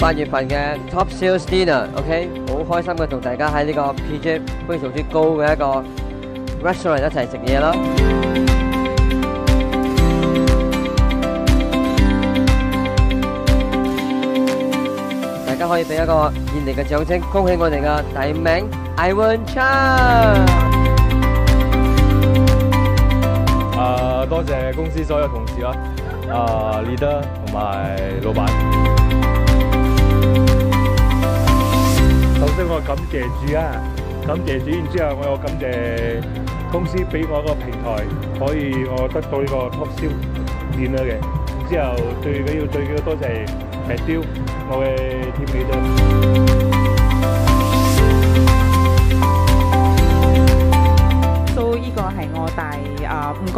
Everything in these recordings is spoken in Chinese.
八月份嘅 Top Sales Dinner，OK，好開心嘅同大家喺呢個 PJ 非常之高嘅一個 restaurant 一齊食嘢咯。大家可以俾一個熱烈嘅掌聲，恭喜我哋嘅第五名 Ivan Chan。啊，多謝公司所有同事啦，啊 leader 同埋老闆。謝主啊，感謝主，然之後我又感謝公司俾我一個平台，可以我得到呢個 top sales 面啦嘅。然之後最緊要最緊要多謝 Matthew，我嘅 team leader。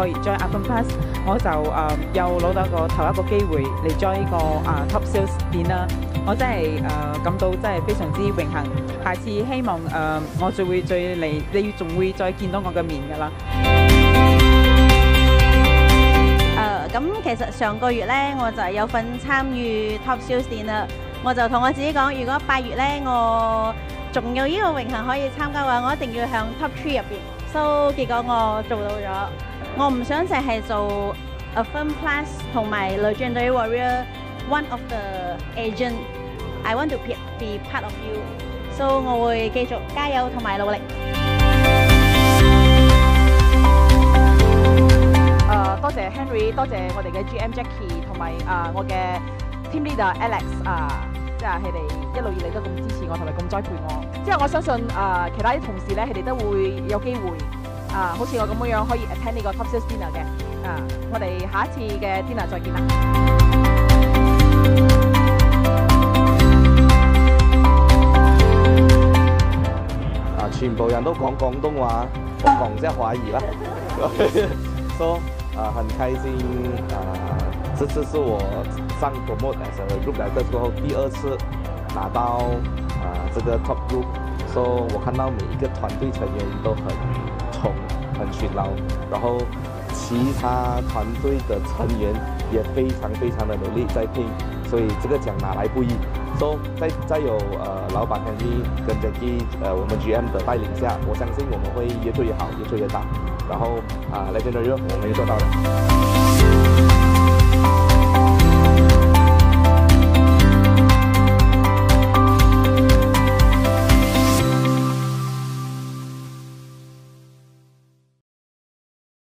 個月 join Urban Plus，我就誒又攞到個頭一個機會嚟 join 呢個啊 Top Sales 店啦。我真係誒感到真係非常之榮幸。下次希望誒我就會再嚟，你仲會再見到我嘅面㗎啦。誒咁、其實上個月咧，我就有份參與 Top Sales 店啦。我就同我自己講，如果八月咧我仲有呢個榮幸可以參加嘅話，我一定要向 Top Three 入邊。So 結果我做到咗。我唔想淨係做 a Firm Plus 同埋 Legendary Warrior one of the agent。I want to be part of you。So 我會繼續加油同埋努力。誒多謝 Henry，多謝我哋嘅 GM Jackie 同埋啊我嘅 Team Leader Alex 啊，即係佢哋一路以嚟都咁支持我同埋咁栽培我。之後我相信誒其他啲同事咧，佢哋都會有機會啊，好似我咁樣樣可以 attend 呢個 Top Sales Dinner 嘅啊。我哋下一次嘅 dinner 再見啦。啊，全部人都講廣東話，我講一下華語啦。so 啊，很開心啊，這次是我上 promote as a group leader 之後第二次拿到啊这个 top group。so 我看到每一个团队成员都很衝、很勤劳，然后其他团队的成员也非常非常的努力在拼，所以这个奖拿来不易。so 在在有呃老板兄弟跟 Jackie 呃我们 GM 的带领下，我相信我们会越做越好，越做越大。然后啊、Legendary 我们也做到了。